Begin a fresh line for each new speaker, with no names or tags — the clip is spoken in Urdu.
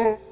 Yeah.